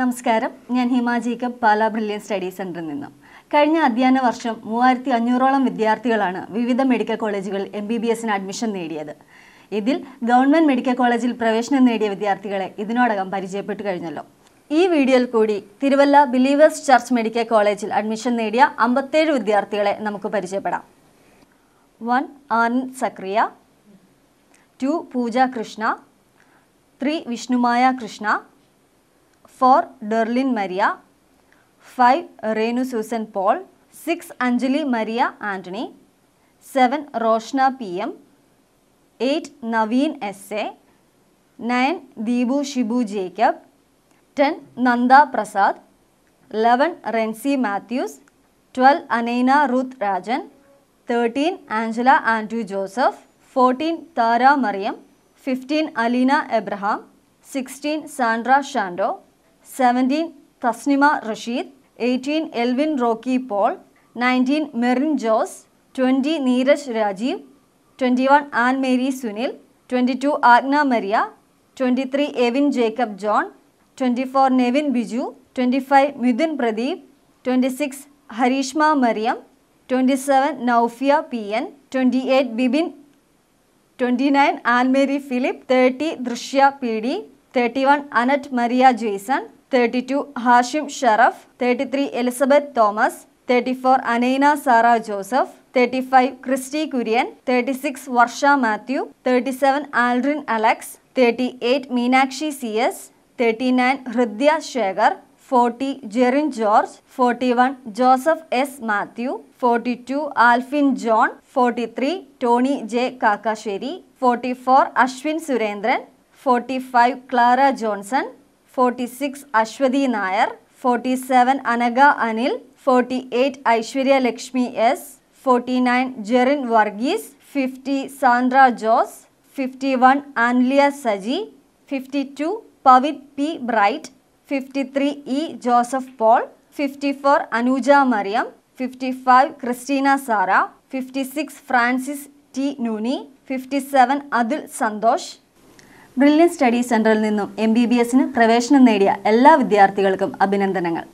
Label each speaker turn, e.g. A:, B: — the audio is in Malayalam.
A: നമസ്കാരം. ഞാൻ ഹിമ ജേക്കബ് പാല ബ്രില്യൻ സ്റ്റഡി സെന്ററിൽ നിന്നും. കഴിഞ്ഞ അധ്യയന വർഷം മൂവായിരത്തി അഞ്ഞൂറോളം വിദ്യാർത്ഥികളാണ് വിവിധ മെഡിക്കൽ കോളേജുകൾ എം ബി ബി എസിന് അഡ്മിഷൻ നേടിയത്. ഇതിൽ ഗവൺമെന്റ് മെഡിക്കൽ കോളേജിൽ പ്രവേശനം നേടിയ വിദ്യാർത്ഥികളെ ഇതിനോടകം പരിചയപ്പെട്ടു കഴിഞ്ഞല്ലോ. ഈ വീഡിയോയിൽ കൂടി തിരുവല്ല ബിലീവേഴ്സ് ചർച്ച് മെഡിക്കൽ കോളേജിൽ അഡ്മിഷൻ നേടിയ അമ്പത്തേഴ് വിദ്യാർത്ഥികളെ നമുക്ക് പരിചയപ്പെടാം. One Anand Zachariah two Pooja Krishna three Vishnumaya Krishna 4. Derlin Maria 5. Renu Susan Paul 6. Anjali Maria Antony 7. Roshna PM 8. Naveen S.A. 9. Deebu Shibu Jacob 10. Nanda Prasad 11. Renzi Matthews 12. Anaina Ruth Rajan 13. Angela Andrew Joseph 14. Tara Mariam 15. Alina Abraham 16. Sandra Shando 17 Tasnima Rashid, 18 Elvin Rocky Paul, 19 Marin Jos, 20 Neeraj Rajiv, 21 Anne Mary Sunil, 22 Agna Maria, 23 Evin Jacob John, 24 Nevin Biju, 25 Mudin Pradeep, 26 Harishma Mariam, 27 Naufia PN, 28 Bibin, 29 Anne Mary Philip, 30 Drishya PD, 31 Annette Maria Jason, 32 Hashim Sharaf, 33 Elizabeth Thomas, 34 Anaina Sarah Joseph, 35 Christy Kurian, 36 Varsha Matthew, 37 Aldrin Alex, 38 Meenakshi CS, 39 Hridya Shegar, 40 Jerin George, 41 Joseph S. Matthew, 42 Alfin John, 43 Tony J. Kakasheri, 44 Ashwin Surendran, forty five Clara Johnson forty six Aswathy Nair forty seven Anagha Anil forty eight Aishwarya Lakshmi S forty nine Jerin Varghese fifty Sandra Jose fifty one Anliya Saji fifty two Pavin P Bright fifty three E Joseph Paul fifty four Anuja Mariyam fifty five Christina Sara fifty six Francis T Nooni fifty seven Athul Santhosh Brilliant Study സെന്ററിൽ നിന്നും എം ബി ബി എസിന് പ്രവേശനം നേടിയ എല്ലാ വിദ്യാർത്ഥികൾക്കും അഭിനന്ദനങ്ങൾ.